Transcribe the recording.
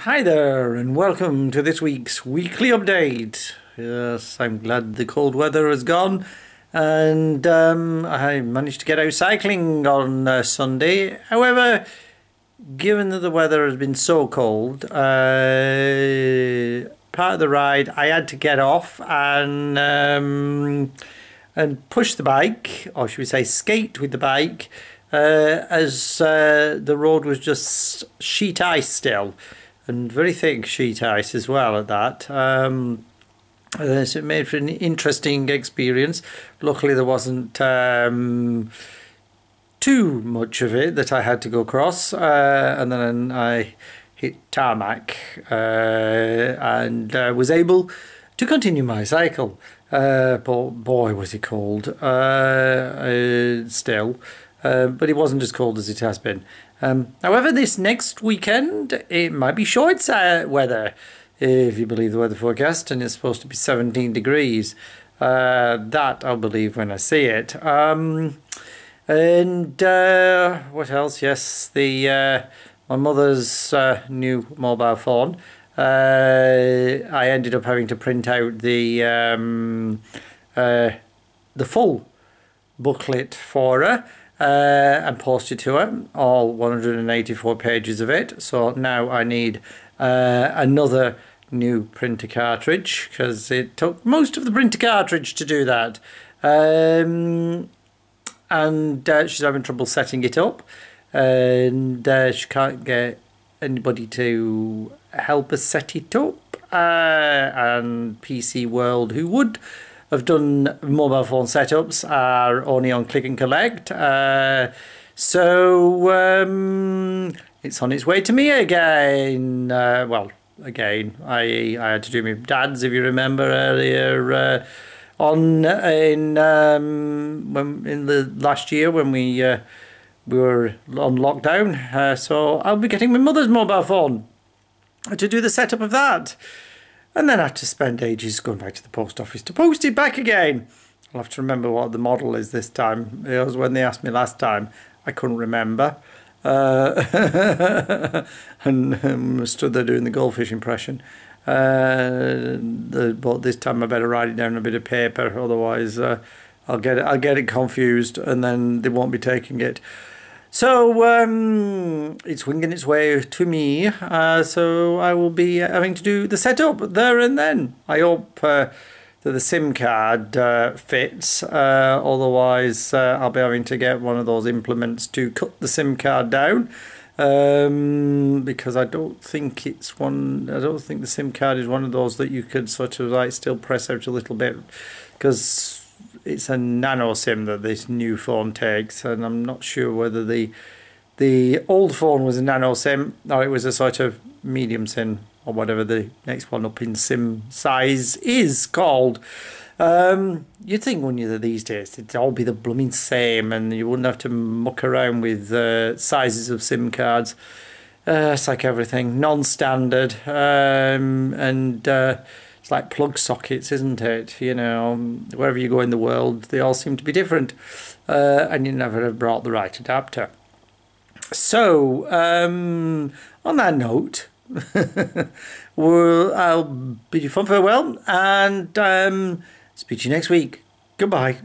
Hi there, and welcome to this week's weekly update. Yes, I'm glad the cold weather has gone, and um, I managed to get out cycling on uh, Sunday. However, given that the weather has been so cold, uh, part of the ride I had to get off and um, and push the bike, or should we say, skate with the bike, uh, as uh, the road was just sheet ice still and very thick sheet ice as well at that. Um, uh, so it made for an interesting experience. Luckily, there wasn't um, too much of it that I had to go across, uh, and then I hit tarmac uh, and uh, was able to continue my cycle. Uh, but boy, was it cold uh, still. but it wasn't as cold as it has been. Um, however, this next weekend it might be short uh, weather, if you believe the weather forecast, and it's supposed to be 17 degrees. Uh, that I'll believe when I see it. Um, and uh, what else? Yes, the uh, my mother's uh, new mobile phone. Uh, I ended up having to print out the um, the full booklet for her uh, and posted to her, all 184 pages of it. So now I need uh, another new printer cartridge because it took most of the printer cartridge to do that. Um, and uh, she's having trouble setting it up, and uh, she can't get anybody to help us set it up. Uh, and PC World, who would have done mobile phone setups are only on click and collect. Uh, so um, it's on its way to me again. Uh, well, again, I I had to do my dad's if you remember earlier uh, on in um, when in the last year when we uh, we were on lockdown. Uh, so I'll be getting my mother's mobile phone to do the setup of that and then I had to spend ages going back to the post office to post it back again. I'll have to remember what the model is this time. It was when they asked me last time, I couldn't remember. Uh, and um, stood there doing the goldfish impression. Uh, the, but this time I better write it down on a bit of paper, otherwise uh, I'll get it. I'll get it confused, and then they won't be taking it. So um, it's winging its way to me. Uh, so I will be having to do the setup there and then. I hope uh, that the SIM card uh, fits. Uh, otherwise, uh, I'll be having to get one of those implements to cut the SIM card down. Um, because I don't think it's one. I don't think the SIM card is one of those that you could sort of like still press out a little bit, because it's a nano SIM that this new phone takes, and I'm not sure whether the the old phone was a nano SIM or it was a sort of medium SIM or whatever the next one up in SIM size is called. Um, you'd think, wouldn't you, that these days it'd all be the blooming same and you wouldn't have to muck around with uh, sizes of SIM cards. Uh, it's like everything, non standard. Um, and uh, it's like plug sockets, isn't it? You know, wherever you go in the world, they all seem to be different, uh, and you never have brought the right adapter. So, um, on that note, well, I'll bid you fun farewell and um, speak to you next week. Goodbye.